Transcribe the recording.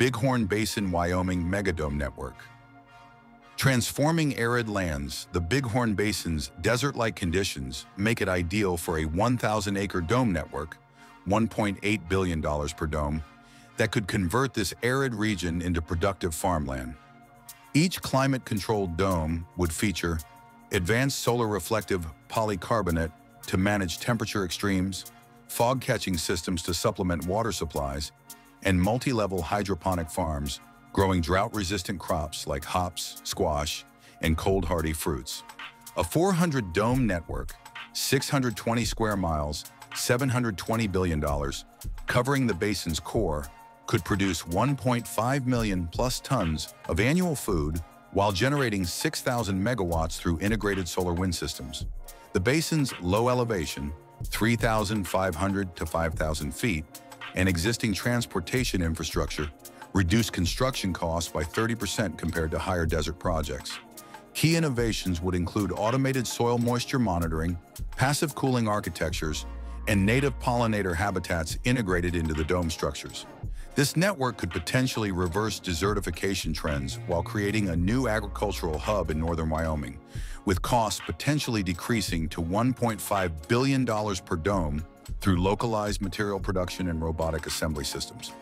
Bighorn Basin Wyoming Megadome Network. Transforming arid lands, the Bighorn Basin's desert-like conditions make it ideal for a 1,000-acre dome network, $1.8 billion per dome, that could convert this arid region into productive farmland. Each climate-controlled dome would feature advanced solar reflective polycarbonate to manage temperature extremes, fog-catching systems to supplement water supplies, and multi-level hydroponic farms growing drought-resistant crops like hops, squash, and cold-hardy fruits. A 400-dome network, 620 square miles, $720 billion, covering the basin's core, could produce 1.5 million plus tons of annual food while generating 6,000 megawatts through integrated solar wind systems. The basin's low elevation, 3,500 to 5,000 feet, and existing transportation infrastructure reduce construction costs by 30% compared to higher desert projects. Key innovations would include automated soil moisture monitoring, passive cooling architectures, and native pollinator habitats integrated into the dome structures. This network could potentially reverse desertification trends while creating a new agricultural hub in northern Wyoming, with costs potentially decreasing to $1.5 billion per dome through localized material production and robotic assembly systems.